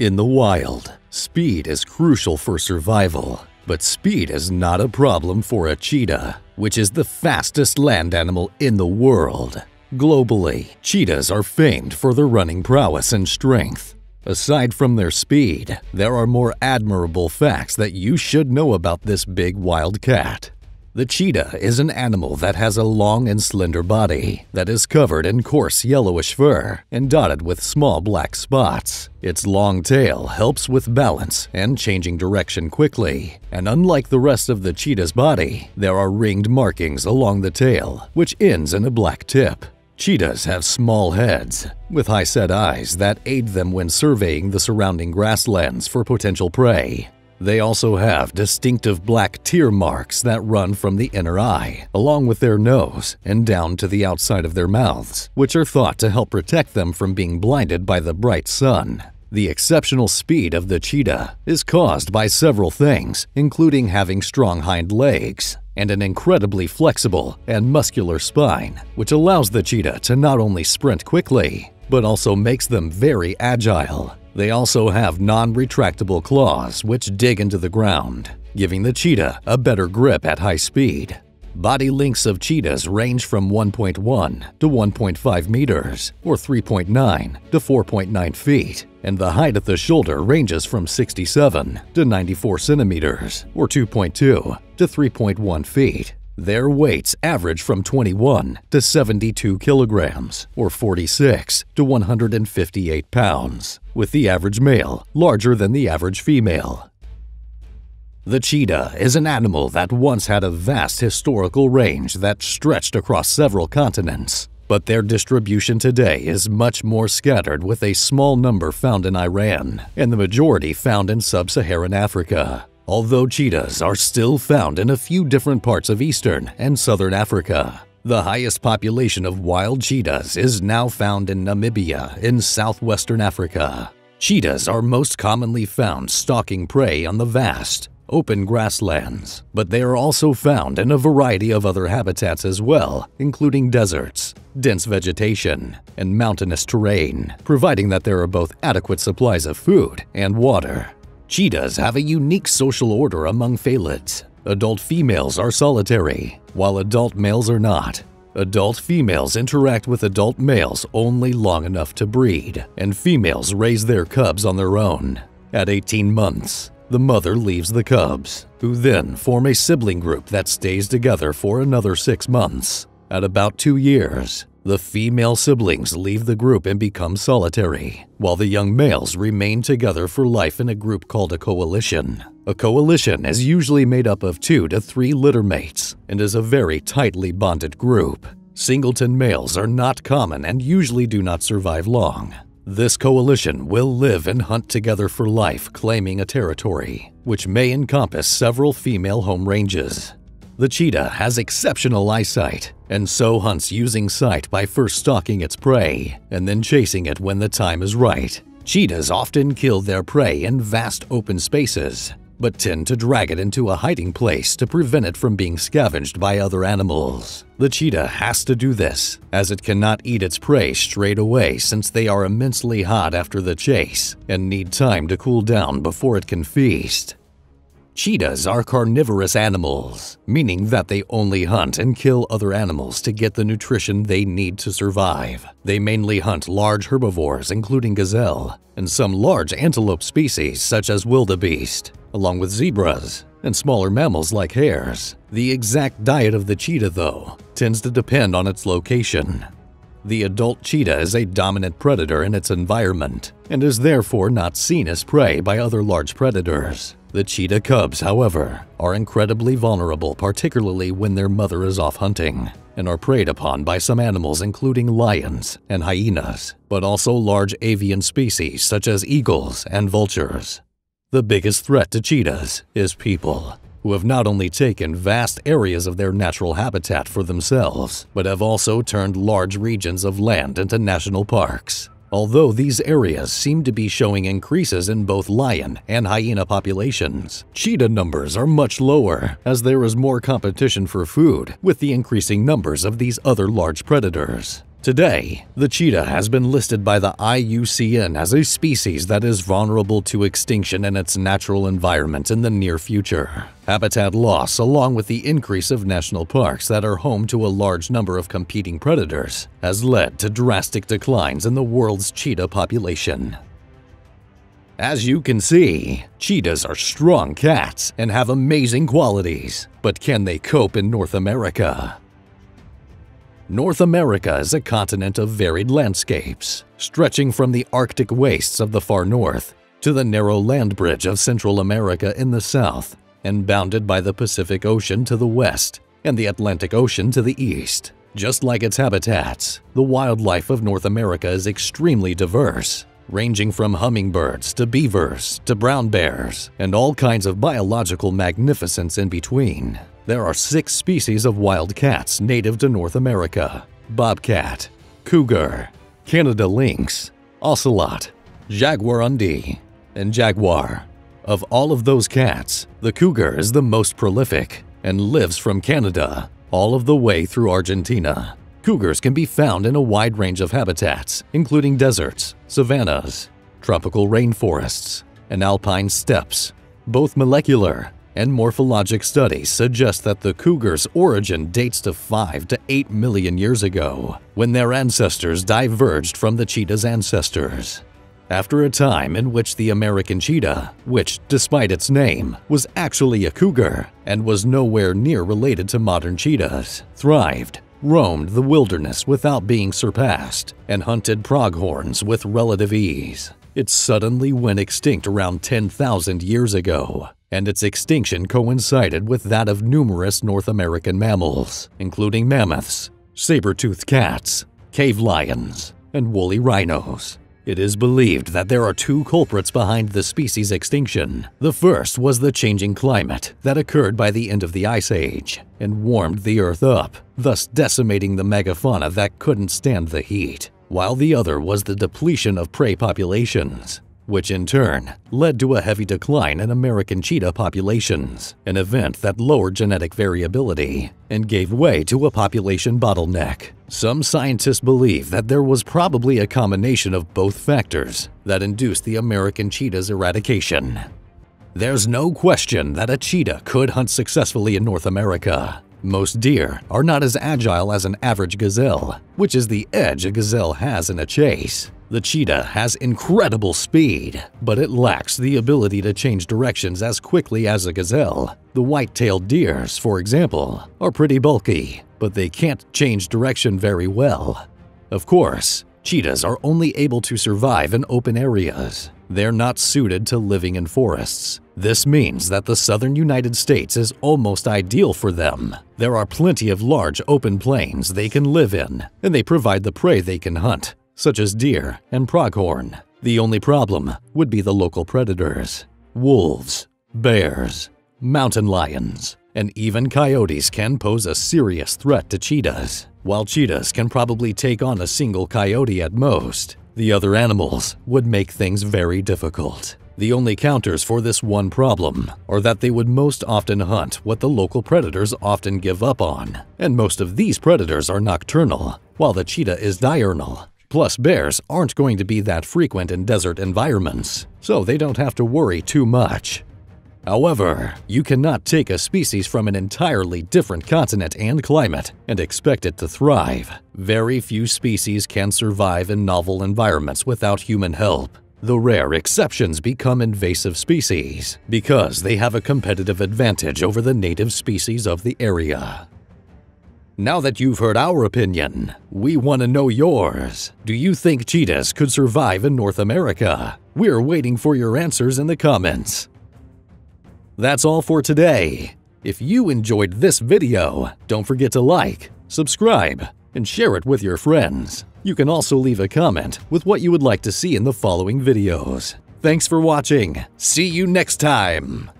In the wild, speed is crucial for survival, but speed is not a problem for a cheetah, which is the fastest land animal in the world. Globally, cheetahs are famed for their running prowess and strength. Aside from their speed, there are more admirable facts that you should know about this big wild cat. The cheetah is an animal that has a long and slender body that is covered in coarse yellowish fur and dotted with small black spots. Its long tail helps with balance and changing direction quickly, and unlike the rest of the cheetah's body, there are ringed markings along the tail, which ends in a black tip. Cheetahs have small heads, with high-set eyes that aid them when surveying the surrounding grasslands for potential prey. They also have distinctive black tear marks that run from the inner eye, along with their nose, and down to the outside of their mouths, which are thought to help protect them from being blinded by the bright sun. The exceptional speed of the cheetah is caused by several things, including having strong hind legs and an incredibly flexible and muscular spine, which allows the cheetah to not only sprint quickly, but also makes them very agile. They also have non-retractable claws which dig into the ground, giving the cheetah a better grip at high speed. Body lengths of cheetahs range from 1.1 to 1.5 meters, or 3.9 to 4.9 feet, and the height at the shoulder ranges from 67 to 94 centimeters, or 2.2 to 3.1 feet. Their weights average from 21 to 72 kilograms, or 46 to 158 pounds, with the average male larger than the average female. The cheetah is an animal that once had a vast historical range that stretched across several continents, but their distribution today is much more scattered with a small number found in Iran and the majority found in sub-Saharan Africa although cheetahs are still found in a few different parts of eastern and southern Africa. The highest population of wild cheetahs is now found in Namibia in southwestern Africa. Cheetahs are most commonly found stalking prey on the vast, open grasslands, but they are also found in a variety of other habitats as well, including deserts, dense vegetation, and mountainous terrain, providing that there are both adequate supplies of food and water. Cheetahs have a unique social order among felids. Adult females are solitary, while adult males are not. Adult females interact with adult males only long enough to breed, and females raise their cubs on their own. At 18 months, the mother leaves the cubs, who then form a sibling group that stays together for another six months. At about two years, the female siblings leave the group and become solitary, while the young males remain together for life in a group called a coalition. A coalition is usually made up of two to three litter mates and is a very tightly bonded group. Singleton males are not common and usually do not survive long. This coalition will live and hunt together for life, claiming a territory, which may encompass several female home ranges. The cheetah has exceptional eyesight and so hunts using sight by first stalking its prey and then chasing it when the time is right. Cheetahs often kill their prey in vast open spaces, but tend to drag it into a hiding place to prevent it from being scavenged by other animals. The cheetah has to do this, as it cannot eat its prey straight away since they are immensely hot after the chase and need time to cool down before it can feast. Cheetahs are carnivorous animals, meaning that they only hunt and kill other animals to get the nutrition they need to survive. They mainly hunt large herbivores including gazelle and some large antelope species such as wildebeest, along with zebras and smaller mammals like hares. The exact diet of the cheetah, though, tends to depend on its location. The adult cheetah is a dominant predator in its environment and is therefore not seen as prey by other large predators. The cheetah cubs, however, are incredibly vulnerable particularly when their mother is off hunting, and are preyed upon by some animals including lions and hyenas, but also large avian species such as eagles and vultures. The biggest threat to cheetahs is people, who have not only taken vast areas of their natural habitat for themselves, but have also turned large regions of land into national parks. Although these areas seem to be showing increases in both lion and hyena populations, cheetah numbers are much lower as there is more competition for food with the increasing numbers of these other large predators. Today, the cheetah has been listed by the IUCN as a species that is vulnerable to extinction in its natural environment in the near future. Habitat loss, along with the increase of national parks that are home to a large number of competing predators, has led to drastic declines in the world's cheetah population. As you can see, cheetahs are strong cats and have amazing qualities, but can they cope in North America? North America is a continent of varied landscapes, stretching from the Arctic wastes of the far north to the narrow land bridge of Central America in the south, and bounded by the Pacific Ocean to the west and the Atlantic Ocean to the east. Just like its habitats, the wildlife of North America is extremely diverse, ranging from hummingbirds to beavers to brown bears and all kinds of biological magnificence in between. There are six species of wild cats native to North America bobcat, cougar, Canada lynx, ocelot, jaguarundi, and jaguar. Of all of those cats, the cougar is the most prolific and lives from Canada all of the way through Argentina. Cougars can be found in a wide range of habitats, including deserts, savannas, tropical rainforests, and alpine steppes. Both molecular and morphologic studies suggest that the cougar's origin dates to 5 to 8 million years ago, when their ancestors diverged from the cheetah's ancestors. After a time in which the American cheetah, which, despite its name, was actually a cougar and was nowhere near related to modern cheetahs, thrived, roamed the wilderness without being surpassed, and hunted pronghorns with relative ease. It suddenly went extinct around 10,000 years ago, and its extinction coincided with that of numerous North American mammals, including mammoths, saber-toothed cats, cave lions, and woolly rhinos. It is believed that there are two culprits behind the species extinction. The first was the changing climate that occurred by the end of the Ice Age and warmed the Earth up, thus decimating the megafauna that couldn't stand the heat, while the other was the depletion of prey populations which in turn led to a heavy decline in American cheetah populations, an event that lowered genetic variability and gave way to a population bottleneck. Some scientists believe that there was probably a combination of both factors that induced the American cheetah's eradication. There's no question that a cheetah could hunt successfully in North America. Most deer are not as agile as an average gazelle, which is the edge a gazelle has in a chase. The cheetah has incredible speed, but it lacks the ability to change directions as quickly as a gazelle. The white-tailed deers, for example, are pretty bulky, but they can't change direction very well. Of course, cheetahs are only able to survive in open areas. They're not suited to living in forests. This means that the southern United States is almost ideal for them. There are plenty of large open plains they can live in, and they provide the prey they can hunt such as deer and pronghorn. The only problem would be the local predators. Wolves, bears, mountain lions, and even coyotes can pose a serious threat to cheetahs. While cheetahs can probably take on a single coyote at most, the other animals would make things very difficult. The only counters for this one problem are that they would most often hunt what the local predators often give up on, and most of these predators are nocturnal, while the cheetah is diurnal, Plus, bears aren't going to be that frequent in desert environments, so they don't have to worry too much. However, you cannot take a species from an entirely different continent and climate and expect it to thrive. Very few species can survive in novel environments without human help. The rare exceptions become invasive species because they have a competitive advantage over the native species of the area. Now that you've heard our opinion, we want to know yours. Do you think cheetahs could survive in North America? We're waiting for your answers in the comments. That's all for today. If you enjoyed this video, don't forget to like, subscribe, and share it with your friends. You can also leave a comment with what you would like to see in the following videos. Thanks for watching. See you next time.